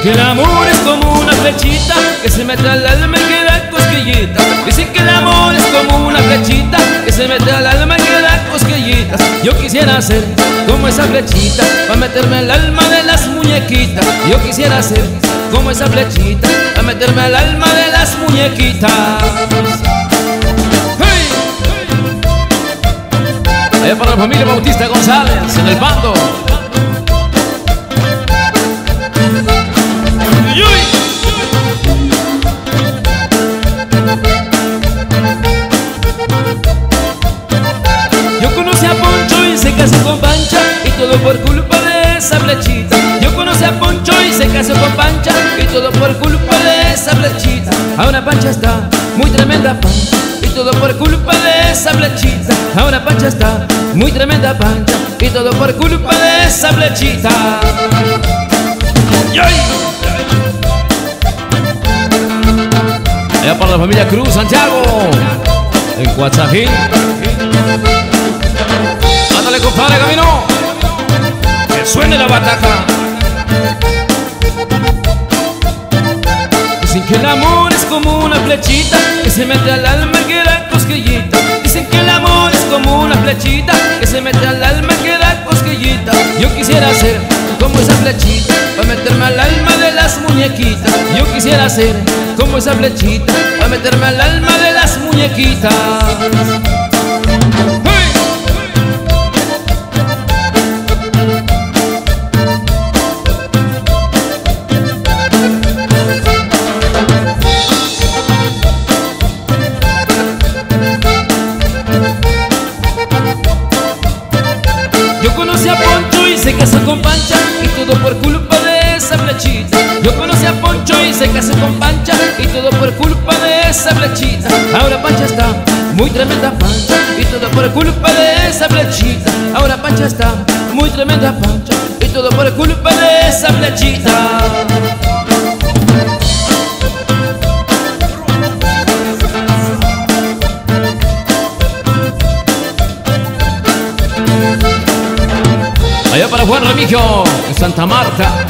Que el amor es como una flechita que se mete al alma y queda cosquillita. Dicen que el amor es como una flechita que se mete al alma quisiera ser como esa flechita para meterme al alma de las muñequitas. Yo quisiera ser como esa flechita para meterme al alma de las muñequitas. ¡Hey! Allá para la familia Bautista González en el bando. Casó con Pancha Y todo por culpa de esa flechita. Yo conocí a Poncho y se casó con Pancha Y todo por culpa de esa flechita. Ahora Pancha está muy tremenda Pancha Y todo por culpa de esa flechita. Ahora Pancha está muy tremenda Pancha Y todo por culpa de esa flechita. ¡Yoy! Allá para la familia Cruz, Santiago En Coatzajín compadre, camino. Que suene la bataca. Dicen que el amor es como una flechita que se mete al alma y queda cosquillita. Dicen que el amor es como una flechita que se mete al alma y queda cosquillita. Yo quisiera ser como esa flechita para meterme al alma de las muñequitas. Yo quisiera ser como esa flechita para meterme al alma de las muñequitas. Esa flechita. Ahora Pancha está muy tremenda Pancha Y todo por culpa de esa flechita. Ahora Pancha está muy tremenda Pancha Y todo por culpa de esa flechita. Allá para Juan Remigio, en Santa Marta.